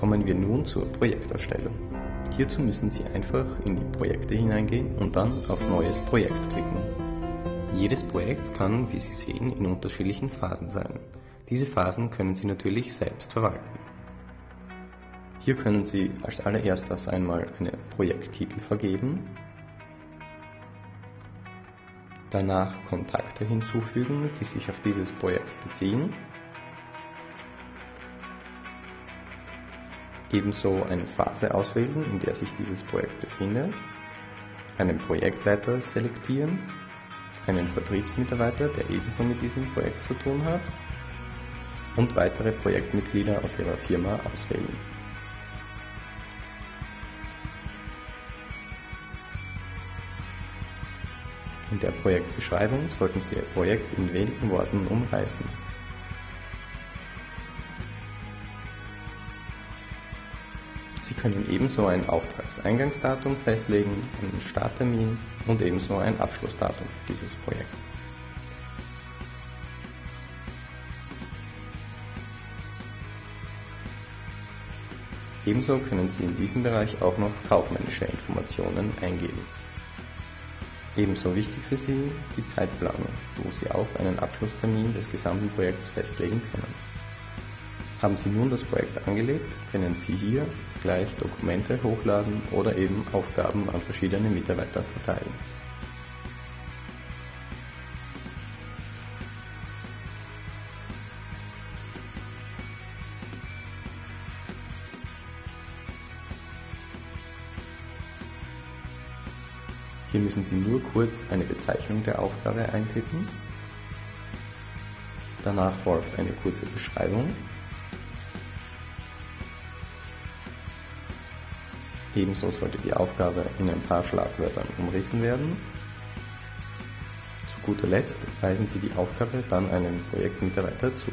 Kommen wir nun zur Projekterstellung. Hierzu müssen Sie einfach in die Projekte hineingehen und dann auf Neues Projekt klicken. Jedes Projekt kann, wie Sie sehen, in unterschiedlichen Phasen sein. Diese Phasen können Sie natürlich selbst verwalten. Hier können Sie als allererstes einmal einen Projekttitel vergeben, danach Kontakte hinzufügen, die sich auf dieses Projekt beziehen Ebenso eine Phase auswählen, in der sich dieses Projekt befindet, einen Projektleiter selektieren, einen Vertriebsmitarbeiter, der ebenso mit diesem Projekt zu tun hat und weitere Projektmitglieder aus Ihrer Firma auswählen. In der Projektbeschreibung sollten Sie Ihr Projekt in wenigen Worten umreißen. Sie können ebenso ein Auftragseingangsdatum festlegen, einen Starttermin und ebenso ein Abschlussdatum für dieses Projekt. Ebenso können Sie in diesem Bereich auch noch kaufmännische Informationen eingeben. Ebenso wichtig für Sie die Zeitplanung, wo Sie auch einen Abschlusstermin des gesamten Projekts festlegen können. Haben Sie nun das Projekt angelegt, können Sie hier gleich Dokumente hochladen oder eben Aufgaben an verschiedene Mitarbeiter verteilen. Hier müssen Sie nur kurz eine Bezeichnung der Aufgabe eintippen. Danach folgt eine kurze Beschreibung Ebenso sollte die Aufgabe in ein paar Schlagwörtern umrissen werden. Zu guter Letzt weisen Sie die Aufgabe dann einem Projektmitarbeiter zu.